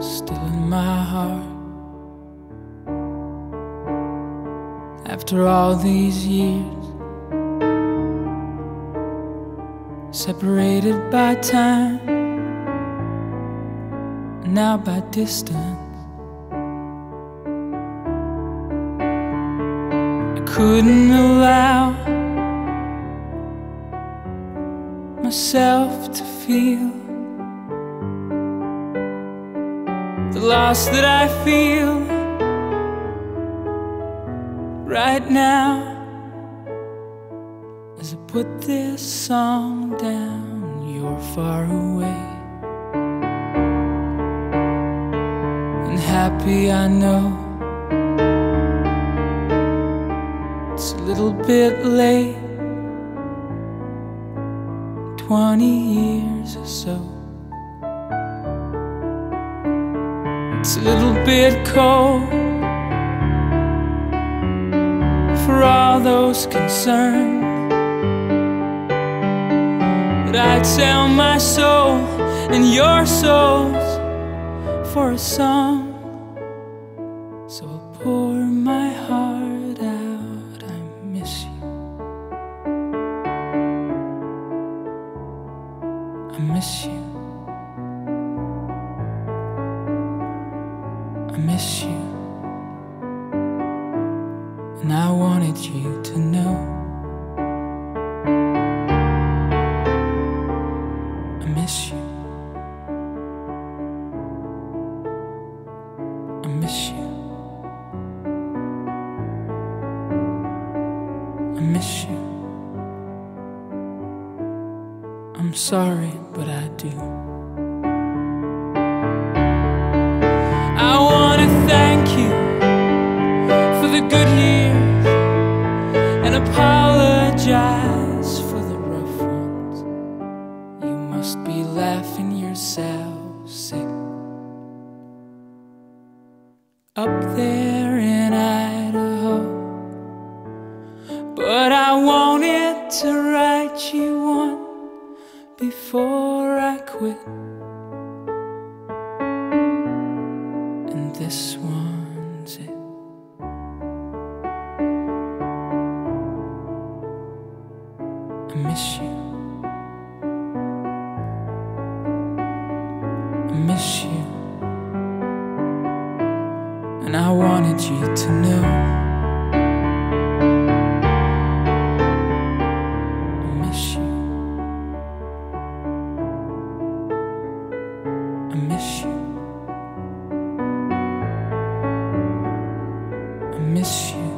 still in my heart. After all these years, separated by time, now by distance. I couldn't allow myself to feel the loss that I feel right now as I put this song down. You're far away and happy, I know. It's a little bit late, 20 years or so. It's a little bit cold for all those concerned. But I'd sell my soul and your souls for a song. And I wanted you to know. I miss you. I miss you. I miss you. I'm sorry, but I do. Must be laughing yourself sick up there in Idaho. But I wanted to write you one before I quit. And this one's it. I miss you. I wanted you to know. I miss you. I miss you. I miss you.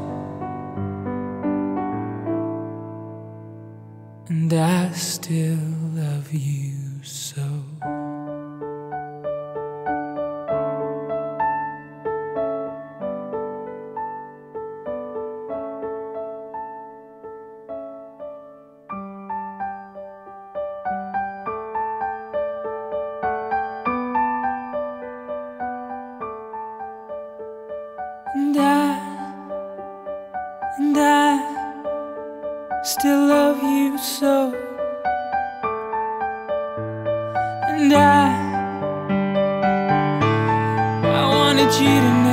And I still love you still love you so. And I, I wanted you to know.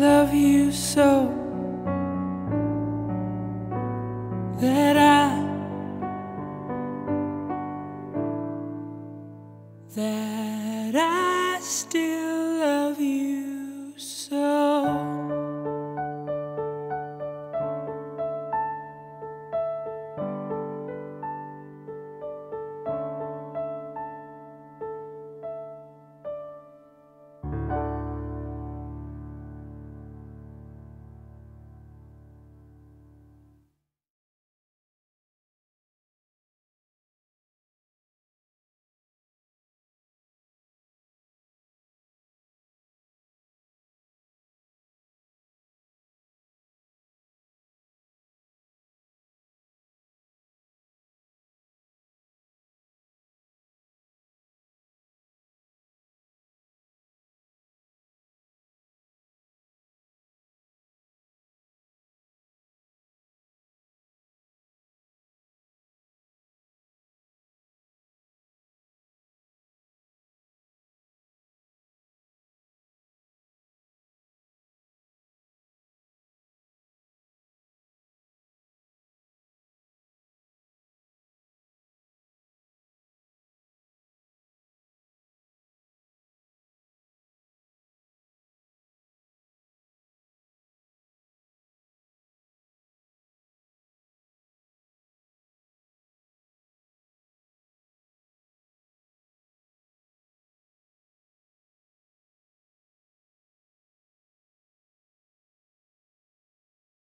Love you so that I that I still